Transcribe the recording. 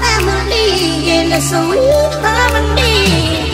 ta mandi, ela soyi ta mandi.